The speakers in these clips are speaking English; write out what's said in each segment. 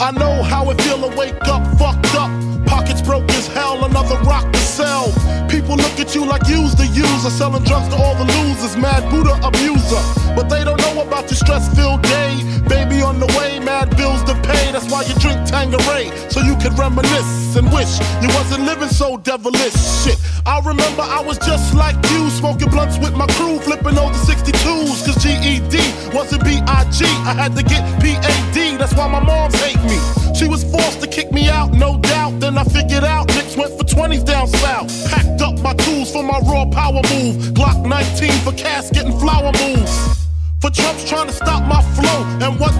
I know how it feel to wake up fucked up. Pockets broke as hell, another rock to sell. People look at you like you's the user, selling drugs to all the losers, mad Buddha abuser. But they don't know about your stress filled day. Baby on the way, mad bills to pay. That's why you drink Tanqueray, so you can reminisce and wish you wasn't living so devilish. Shit, I remember I was just like you, smoking blunts with my crew, flipping over 62s, cause GED wasn't BIG. I had to get PAD, that's why my moms hate me. She was forced to kick me out, no doubt. Then I figured out Nicks went for 20s down south. Packed up my tools for my raw power move. Glock 19 for casket and flower moves. For Trump's trying to stop my flow, and what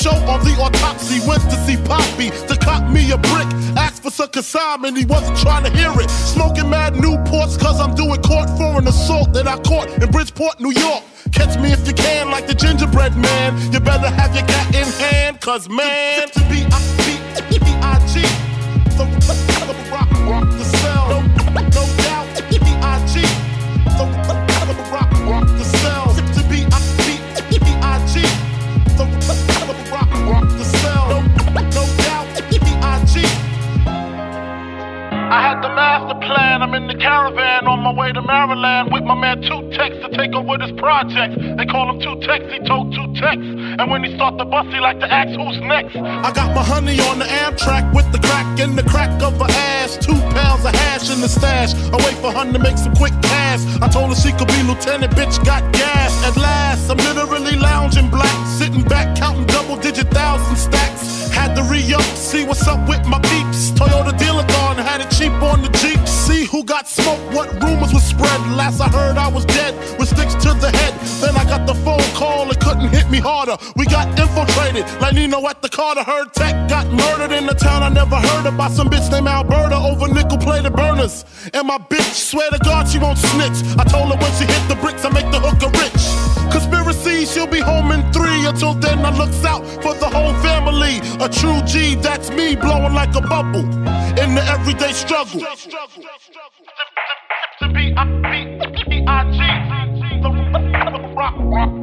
show on the autopsy. Went to see Poppy to cop me a brick. Asked for some consignment, he wasn't trying to hear it. Smoking mad Newports, cause I'm doing court for an assault that I caught in Bridgeport, New York. Catch me if you can, like the gingerbread man. You better have your cat in hand, cause man, to be I had the master plan. I'm in the caravan on my way to Maryland with my man Two Tec to take over this project. They call him Two Tec, he told Two Tex. And when he start the bus, he like to ask who's next. I got my honey on the Amtrak with the crack in the crack of her ass. Two pounds of hash in the stash. I wait for her to make some quick cash. I told her she could be lieutenant, bitch got gas. At last, I'm literally lounging black, sitting back counting double digit thousand stacks. Had to re up, see what's up with my got smoked, what rumors were spread. Last I heard, I was dead with sticks to the head. Then I got the phone call, it couldn't hit me harder. We got infiltrated, like Nino at the Carter. Heard Tec got murdered in the town I never heard of by some bitch named Alberta over nickel plated burners. And my bitch, swear to God, she won't snitch. I told her when she hit the bricks, I make Until then, I looks out for the whole family. A true G, that's me, blowing like a bubble in the everyday struggle. To be the rock, rock.